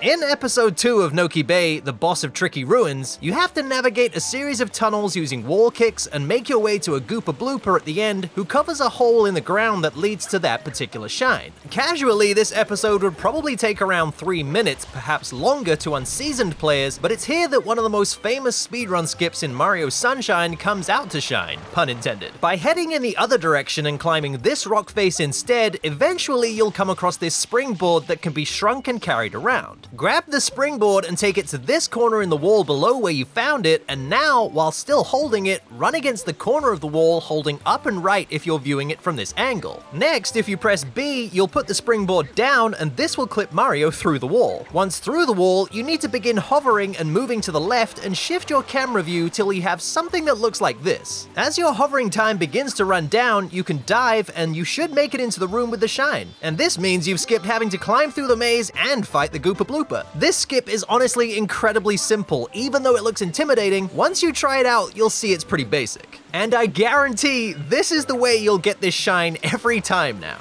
In episode 2 of Noki Bay, the boss of Tricky Ruins, you have to navigate a series of tunnels using wall kicks and make your way to a Gooper Blooper at the end who covers a hole in the ground that leads to that particular shine. Casually, this episode would probably take around 3 minutes, perhaps longer to unseasoned players, but it's here that one of the most famous speedrun skips in Mario Sunshine comes out to shine, pun intended. By heading in the other direction and climbing this rock face instead, eventually you'll come across this springboard that can be shrunk and carried around. Grab the springboard and take it to this corner in the wall below where you found it, and now, while still holding it, run against the corner of the wall holding up and right if you're viewing it from this angle. Next, if you press B, you'll put the springboard down and this will clip Mario through the wall. Once through the wall, you need to begin hovering and moving to the left and shift your camera view till you have something that looks like this. As your hovering time begins to run down, you can dive and you should make it into the room with the shine. And this means you've skipped having to climb through the maze and fight the Gooper This skip is honestly incredibly simple, even though it looks intimidating, once you try it out, you'll see it's pretty basic. And I guarantee this is the way you'll get this shine every time now.